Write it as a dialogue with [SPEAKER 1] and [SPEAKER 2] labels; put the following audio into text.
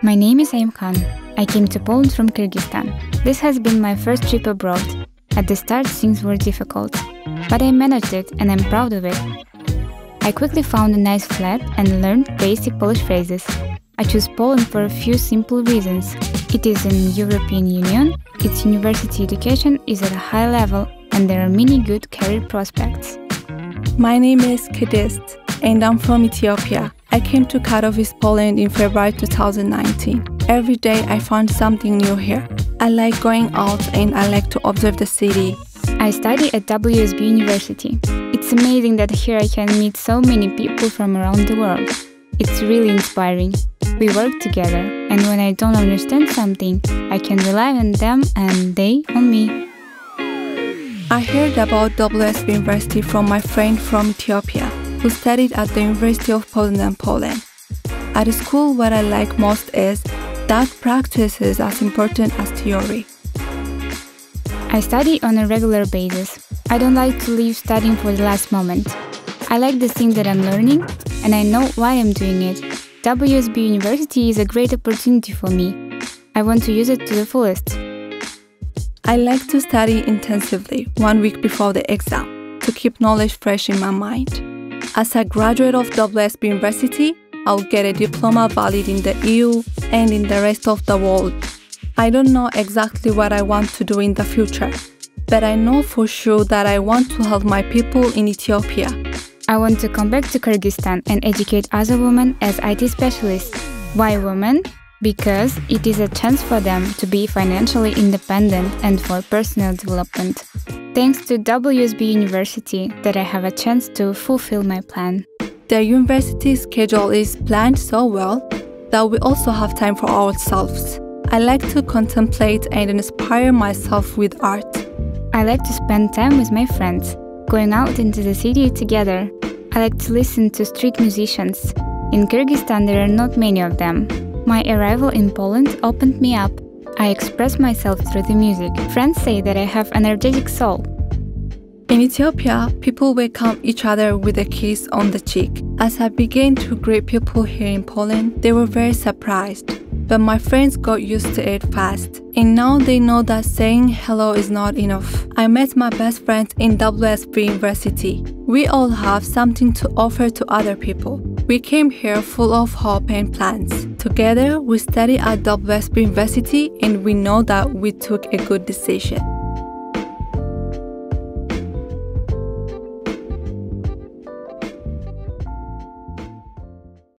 [SPEAKER 1] My name is Aim Khan. I came to Poland from Kyrgyzstan. This has been my first trip abroad. At the start, things were difficult, but I managed it and I'm proud of it. I quickly found a nice flat and learned basic Polish phrases. I chose Poland for a few simple reasons. It is in the European Union, its university education is at a high level, and there are many good career prospects.
[SPEAKER 2] My name is Kedist, and I'm from Ethiopia. I came to Katowice, Poland in February 2019. Every day I found something new here. I like going out and I like to observe the city.
[SPEAKER 1] I study at WSB University. It's amazing that here I can meet so many people from around the world. It's really inspiring. We work together, and when I don't understand something, I can rely on them and they on me.
[SPEAKER 2] I heard about WSB University from my friend from Ethiopia who studied at the University of Poznań, Poland. At school, what I like most is that practice is as important as theory.
[SPEAKER 1] I study on a regular basis. I don't like to leave studying for the last moment. I like the thing that I'm learning, and I know why I'm doing it. WSB University is a great opportunity for me. I want to use it to the fullest.
[SPEAKER 2] I like to study intensively one week before the exam to keep knowledge fresh in my mind. As a graduate of WSB University, I'll get a diploma valid in the EU and in the rest of the world. I don't know exactly what I want to do in the future, but I know for sure that I want to help my people in Ethiopia.
[SPEAKER 1] I want to come back to Kyrgyzstan and educate other women as IT specialists. Why women? Because it is a chance for them to be financially independent and for personal development thanks to WSB University that I have a chance to fulfill my plan.
[SPEAKER 2] The university schedule is planned so well that we also have time for ourselves. I like to contemplate and inspire myself with art.
[SPEAKER 1] I like to spend time with my friends, going out into the city together. I like to listen to street musicians. In Kyrgyzstan, there are not many of them. My arrival in Poland opened me up I express myself through the music. Friends say that I have an energetic soul.
[SPEAKER 2] In Ethiopia, people welcome each other with a kiss on the cheek. As I began to greet people here in Poland, they were very surprised. But my friends got used to it fast, and now they know that saying hello is not enough. I met my best friends in WSB University. We all have something to offer to other people. We came here full of hope and plans. Together, we study at WSB University and we know that we took a good decision.